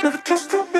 Never trust a